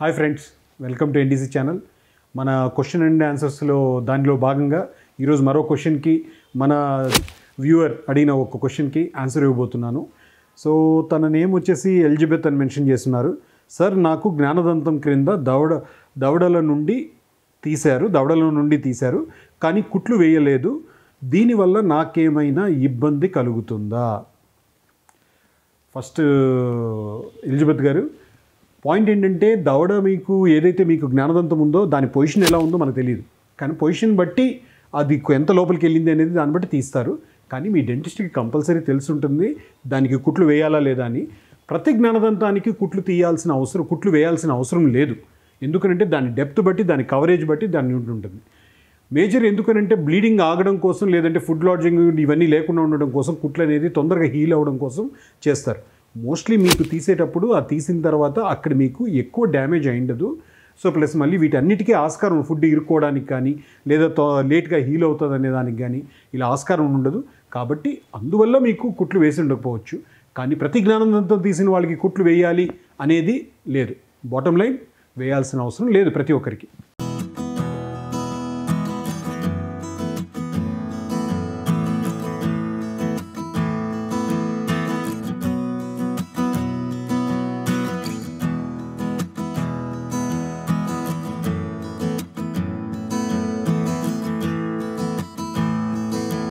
Hi friends welcome to NDC channel. మన question and ఆన్సర్స్లో దానిలో భాగంగా ఈరోజు మరో క్వశ్చన్కి మన వ్యూవర్ అడిగిన ఒక క్వశ్చన్కి ఆన్సర్ ఇవ్వబోతున్నాను. సో తన నేమ్ వచ్చేసి ఎలిజబెత్ అని మెన్షన్ చేస్తున్నారు. సార్ నాకు జ్ఞానదంతం క్రింద దవడ దవడల నుండి తీశారు దవడల నుండి తీశారు కానీ కుట్లు వేయలేదు. దీనివల్ల నాకేమైనా ఇబ్బంది కలుగుతుందా? ఫస్ట్ ఎలిజబెత్ గారు పాయింట్ ఏంటంటే దవడ మీకు ఏదైతే మీకు జ్ఞానదంతం ఉందో దాని పొజిషన్ ఎలా ఉందో మనకు తెలియదు కానీ పొజిషన్ బట్టి అది ఎంత లోపలికి వెళ్ళింది అనేది దాన్ని బట్టి తీస్తారు. కానీ మీ డెంటిస్ట్కి కంపల్సరీ తెలిసి ఉంటుంది దానికి కుట్లు వేయాలా లేదా అని. ప్రతి జ్ఞానదంతానికి కుట్లు తీయాల్సిన అవసరం కుట్లు వేయాల్సిన అవసరం లేదు. ఎందుకంటే దాని డెప్త్ బట్టి దాని కవరేజ్ బట్టి దాన్ని ఉంటుంది. మేజర్ ఎందుకనంటే బ్లీడింగ్ ఆగడం కోసం లేదంటే ఫుడ్ లాడ్జింగ్ ఇవన్నీ లేకుండా ఉండడం కోసం కుట్లు అనేది తొందరగా హీల్ అవ్వడం కోసం చేస్తారు. మోస్ట్లీ మీకు తీసేటప్పుడు ఆ తీసిన తర్వాత అక్కడ మీకు ఎక్కువ డ్యామేజ్ అయిండదు సో ప్లస్ మళ్ళీ వీటన్నిటికీ ఆస్కారం ఫుడ్ ఇరుక్కోవడానికి కానీ లేదా తో- లేట్గా హీల్ అవుతుంది అనే దానికి కానీ ఇలా ఆస్కారం ఉండదు. కాబట్టి అందువల్ల మీకు కుట్లు వేసి ఉండకపోవచ్చు. కానీ ప్రతి జ్ఞానంతో తీసిన వాళ్ళకి కుట్లు వేయాలి అనేది లేదు. బాటమ్ లైన్ వేయాల్సిన అవసరం లేదు ప్రతి ఒక్కరికి.